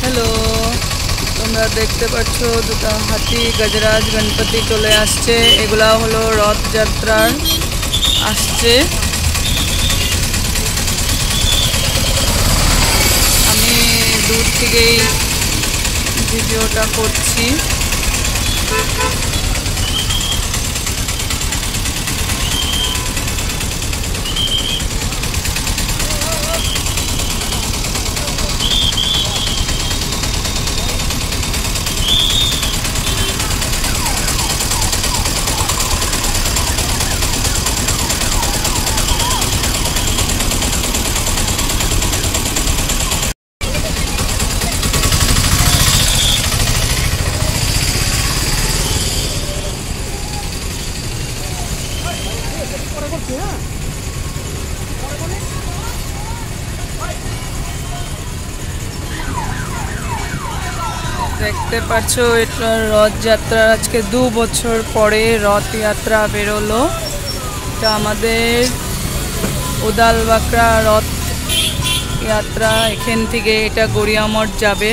Hello তোমরা দেখতে পাচ্ছ দুটো হাতি, গজরাজ, গণপতি চলে আসছে। এগুলা হলো রথযাত্রার, আসছে। আমি দূর থেকেই ভিডিওটা করছি। দেখতে পাচ্ছো, এটা রথযাত্রার আজকে দু বছর পরে রথযাত্রা বেরোলো। এটা আমাদের উদালবাঁকড়া রথ যাত্রা, এখান থেকে এটা গড়িয়ামঠ যাবে।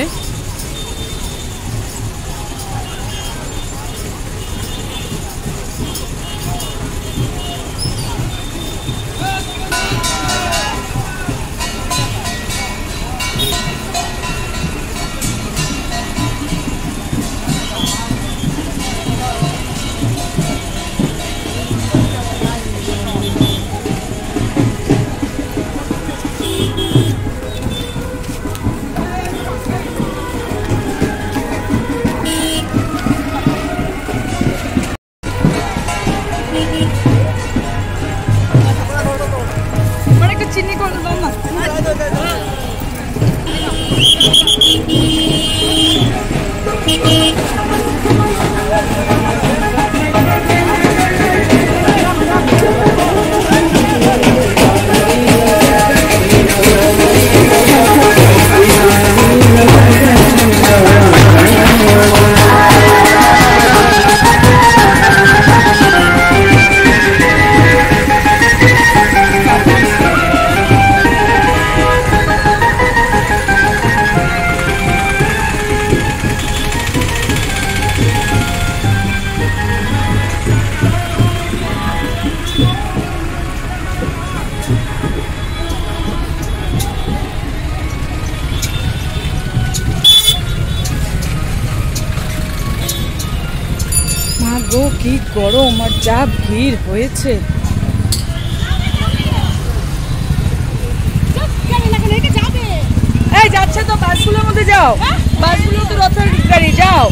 গো, কি গরম আর যা ভিড় হয়েছে। যাচ্ছে তো বাসগুলোর মধ্যে যাও। বাসগুলো তো রথের গাড়ি, যাও।